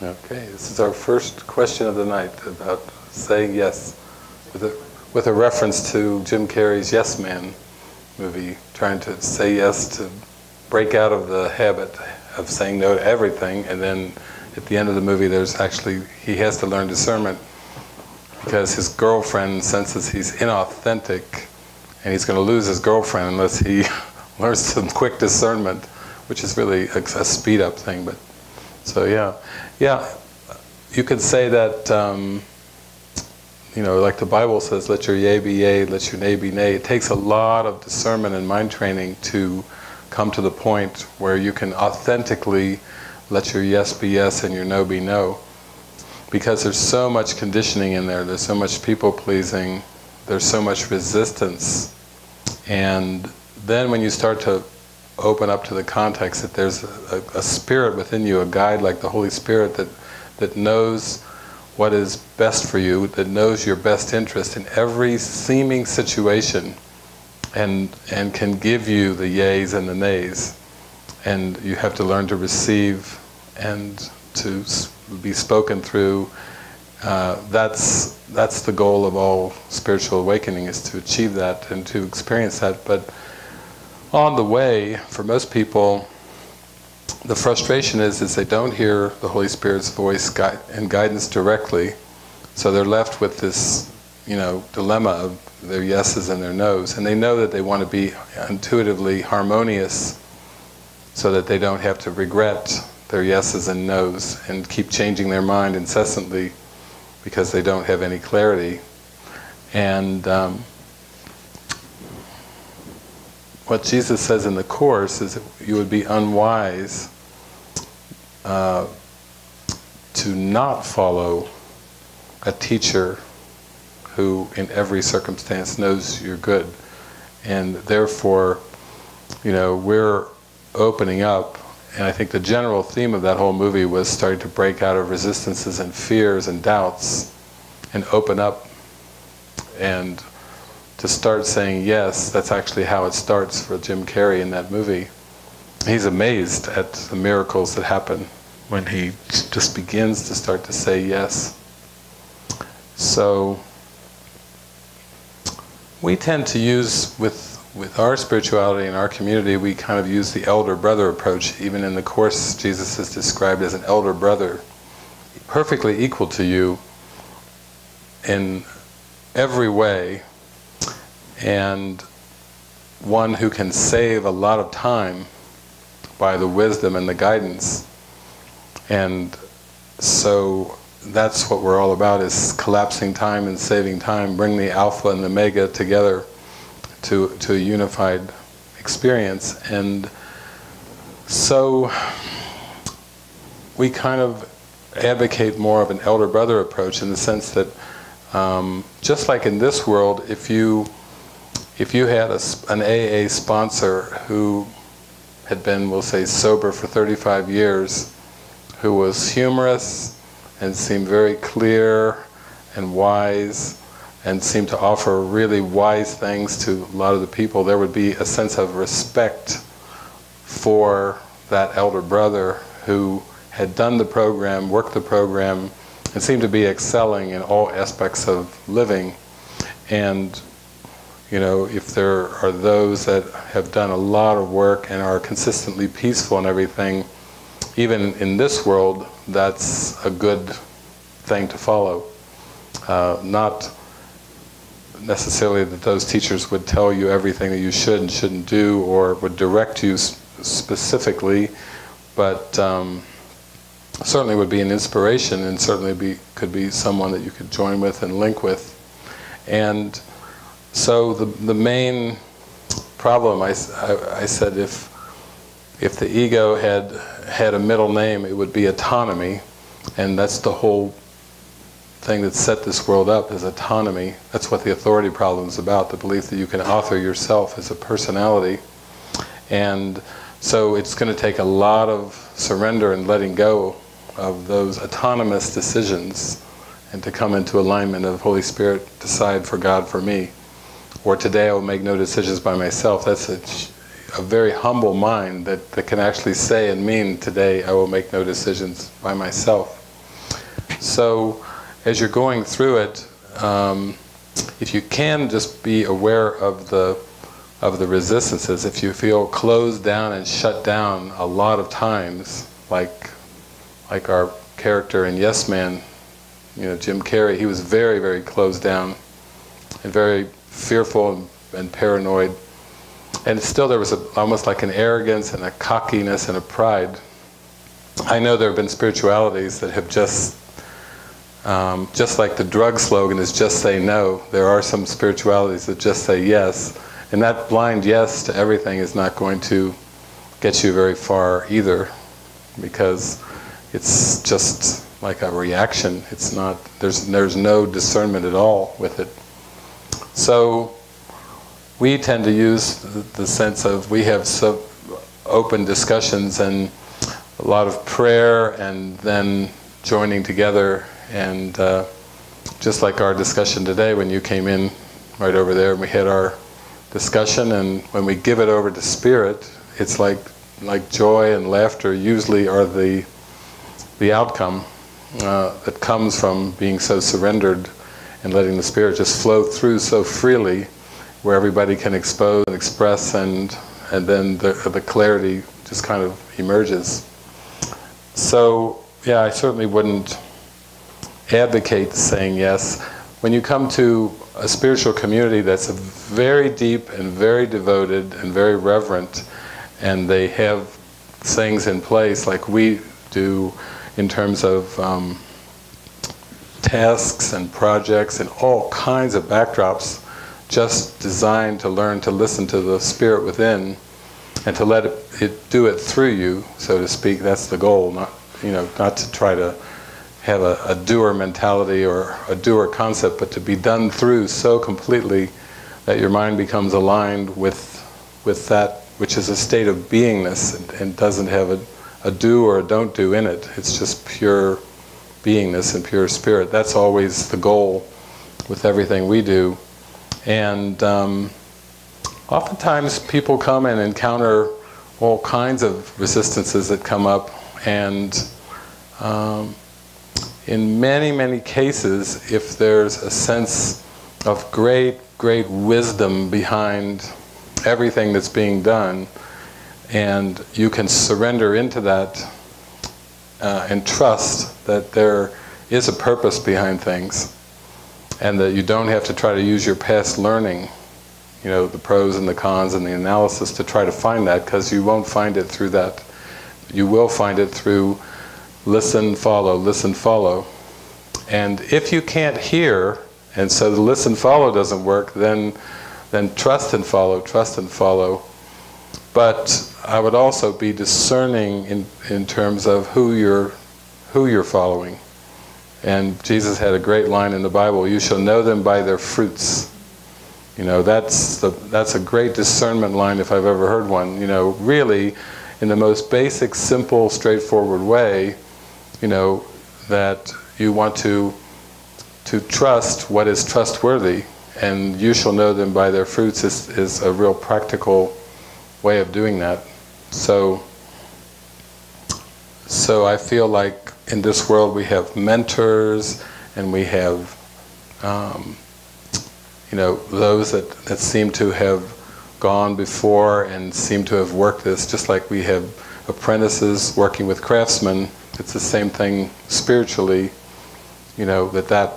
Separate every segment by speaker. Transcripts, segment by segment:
Speaker 1: Okay, this is our first question of the night about saying yes, with a, with a reference to Jim Carrey's Yes Man movie, trying to say yes to break out of the habit of saying no to everything, and then at the end of the movie, there's actually he has to learn discernment because his girlfriend senses he's inauthentic, and he's going to lose his girlfriend unless he learns some quick discernment, which is really a, a speed up thing. But so yeah, yeah, you could say that. Um, you know, like the Bible says, let your yea be yea, let your nay be nay. It takes a lot of discernment and mind training to come to the point where you can authentically let your yes be yes and your no be no. Because there's so much conditioning in there, there's so much people pleasing, there's so much resistance. And then when you start to open up to the context that there's a, a, spirit within you, a guide like the Holy Spirit that, that knows what is best for you, that knows your best interest in every seeming situation and, and can give you the yays and the nays. And you have to learn to receive and to be spoken through. Uh, that's, that's the goal of all spiritual awakening, is to achieve that and to experience that. But on the way, for most people, the frustration is is they don't hear the Holy Spirit's voice gui- and guidance directly, so they're left with this, you know, dilemma of their yeses and their nos, and they know that they want to be intuitively harmonious, so that they don't have to regret their yeses and nos and keep changing their mind incessantly because they don't have any clarity, and. Um, what Jesus says in the Course is that you would be unwise uh, to not follow a teacher who, in every circumstance, knows you're good. And therefore, you know, we're opening up, and I think the general theme of that whole movie was starting to break out of resistances and fears and doubts and open up and to start saying yes, that's actually how it starts for Jim Carrey in that movie. He's amazed at the miracles that happen when he just begins to start to say yes. So we tend to use with with our spirituality and our community, we kind of use the elder brother approach. Even in the course, Jesus is described as an elder brother, perfectly equal to you in every way, and one who can save a lot of time by the wisdom and the guidance. And so that's what we're all about is collapsing time and saving time, bring the alpha and the omega together to, to a unified experience. And so we kind of advocate more of an elder brother approach in the sense that um, just like in this world, if you if you had a, an AA sponsor who had been, we'll say, sober for 35 years, who was humorous and seemed very clear and wise and seemed to offer really wise things to a lot of the people, there would be a sense of respect for that elder brother who had done the program, worked the program, and seemed to be excelling in all aspects of living. And you know, if there are those that have done a lot of work and are consistently peaceful and everything, even in this world, that's a good thing to follow. Uh, not necessarily that those teachers would tell you everything that you should and shouldn't do or would direct you specifically, but um, certainly would be an inspiration and certainly be, could be someone that you could join with and link with. And so the, the main problem, I, I, I, said, if, if the ego had had a middle name, it would be autonomy, and that's the whole thing that set this world up is autonomy. That's what the authority problem is about, the belief that you can author yourself as a personality. And so it's going to take a lot of surrender and letting go of those autonomous decisions and to come into alignment of the Holy Spirit, decide for God for me or today I will make no decisions by myself. That's a, a very humble mind that, that can actually say and mean today I will make no decisions by myself. So, as you're going through it, um, if you can just be aware of the of the resistances, if you feel closed down and shut down a lot of times, like like our character in Yes Man, you know, Jim Carrey, he was very, very closed down and very fearful and, paranoid. And still there was a, almost like an arrogance and a cockiness and a pride. I know there have been spiritualities that have just um, just like the drug slogan is just say no, there are some spiritualities that just say yes. And that blind yes to everything is not going to get you very far either because it's just like a reaction. It's not, there's, there's no discernment at all with it. So we tend to use the, sense of we have so open discussions and a lot of prayer and then joining together and uh, just like our discussion today, when you came in right over there, and we had our discussion, and when we give it over to spirit, it's like like joy and laughter usually are the the outcome uh, that comes from being so surrendered and letting the spirit just flow through so freely, where everybody can expose and express, and and then the the clarity just kind of emerges. So yeah, I certainly wouldn't advocate saying yes. When you come to a spiritual community that's very deep and very devoted and very reverent, and they have things in place like we do in terms of um, tasks and projects and all kinds of backdrops just designed to learn to listen to the spirit within and to let it, it do it through you, so to speak. That's the goal, not you know, not to try to have a, a doer mentality or a doer concept, but to be done through so completely that your mind becomes aligned with with that which is a state of beingness and, and doesn't have a, a do or a don't do in it. It's just pure beingness and pure spirit. That's always the goal with everything we do. And um, oftentimes people come and encounter all kinds of resistances that come up, and um, in many, many cases, if there's a sense of great, great wisdom behind everything that's being done, and you can surrender into that uh, and trust that there is a purpose behind things, and that you don't have to try to use your past learning, you know, the pros and the cons and the analysis to try to find that, because you won't find it through that. You will find it through listen, follow, listen, follow. And if you can't hear, and so the listen, follow doesn't work, then, then trust and follow, trust and follow. But I would also be discerning in, in terms of who you're, who you're following. And Jesus had a great line in the Bible, you shall know them by their fruits. You know, that's, the, that's a great discernment line if I've ever heard one. You know, really, in the most basic, simple, straightforward way, you know, that you want to to trust what is trustworthy, and you shall know them by their fruits is, is a real practical way of doing that. So so I feel like in this world we have mentors and we have um, you know those that, that seem to have gone before and seem to have worked this just like we have apprentices working with craftsmen it's the same thing spiritually, you know, that that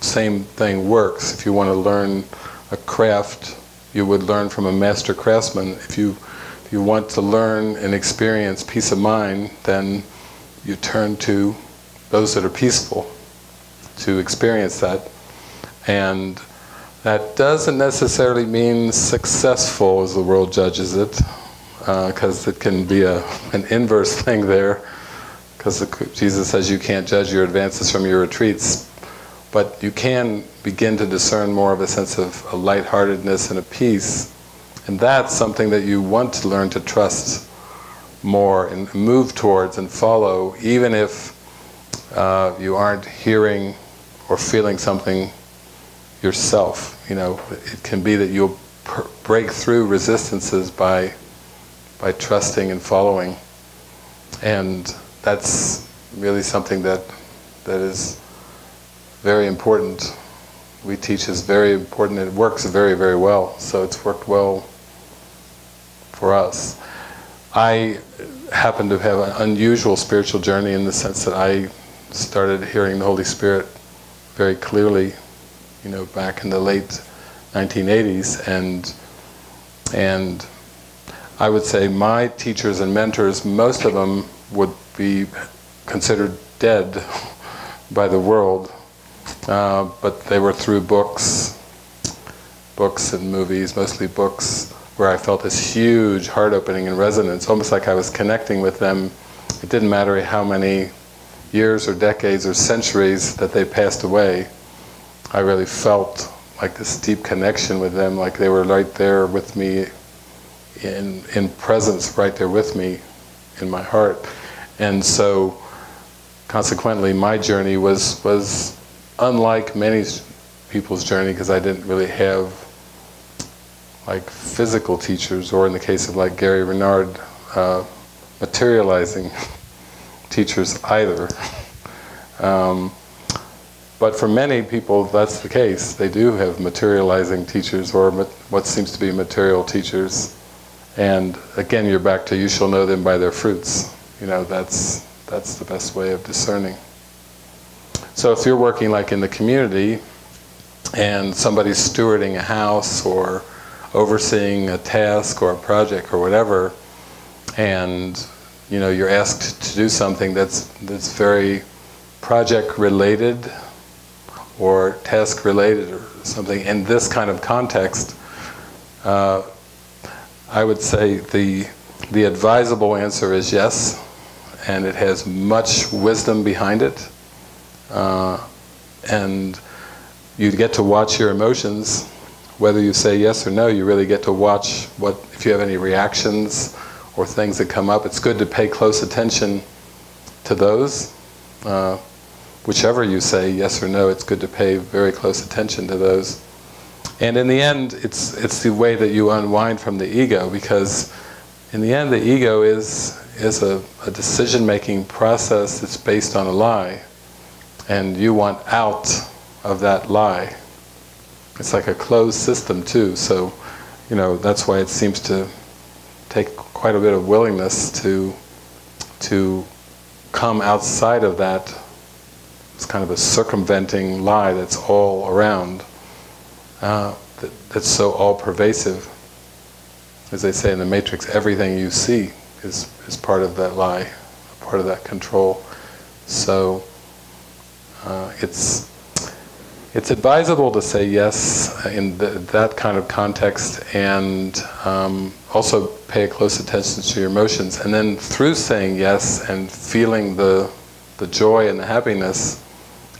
Speaker 1: same thing works. If you want to learn a craft, you would learn from a master craftsman. If you, if you want to learn and experience peace of mind, then you turn to those that are peaceful to experience that. And that doesn't necessarily mean successful as the world judges it, because uh, it can be a, an inverse thing there because Jesus says you can't judge your advances from your retreats, but you can begin to discern more of a sense of a lightheartedness and a peace, and that's something that you want to learn to trust more and move towards and follow, even if uh, you aren't hearing or feeling something yourself. You know, it can be that you'll break through resistances by by trusting and following, and that's really something that that is very important. We teach is very important. It works very, very well. So it's worked well for us. I happen to have an unusual spiritual journey in the sense that I started hearing the Holy Spirit very clearly, you know, back in the late 1980s, and and I would say my teachers and mentors, most of them would be considered dead by the world, uh, but they were through books, books and movies, mostly books, where I felt this huge heart opening and resonance, almost like I was connecting with them. It didn't matter how many years or decades or centuries that they passed away. I really felt like this deep connection with them, like they were right there with me in, in presence right there with me in my heart. And so consequently my journey was, was unlike many people's journey because I didn't really have like physical teachers or in the case of like Gary Renard, uh, materializing teachers either. Um, but for many people that's the case. They do have materializing teachers or what seems to be material teachers. And again, you're back to you shall know them by their fruits. You know, that's, that's the best way of discerning. So if you're working like in the community and somebody's stewarding a house or overseeing a task or a project or whatever, and you know you're asked to do something that's that's very project related or task related or something in this kind of context, uh, I would say the, the advisable answer is yes, and it has much wisdom behind it. Uh, and you get to watch your emotions, whether you say yes or no, you really get to watch what, if you have any reactions or things that come up. It's good to pay close attention to those. Uh, whichever you say yes or no, it's good to pay very close attention to those. And in the end, it's, it's the way that you unwind from the ego because in the end the ego is, is a, a decision-making process that's based on a lie. And you want out of that lie. It's like a closed system too, so you know that's why it seems to take quite a bit of willingness to to come outside of that. It's kind of a circumventing lie that's all around uh, that, that's so all-pervasive. As they say in the Matrix, everything you see is, is part of that lie, part of that control. So it's it's advisable to say yes in the, that kind of context and um, also pay close attention to your emotions. And then through saying yes and feeling the, the joy and the happiness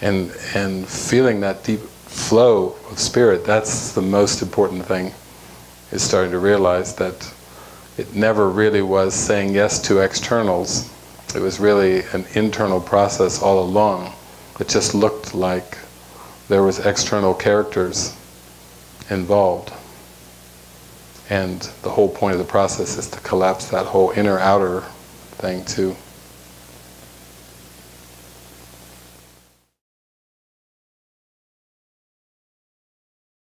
Speaker 1: and, and feeling that deep flow of spirit, that's the most important thing, is starting to realize that it never really was saying yes to externals. It was really an internal process all along. It just looked like there was external characters involved. And the whole point of the process is to collapse that whole inner-outer thing too.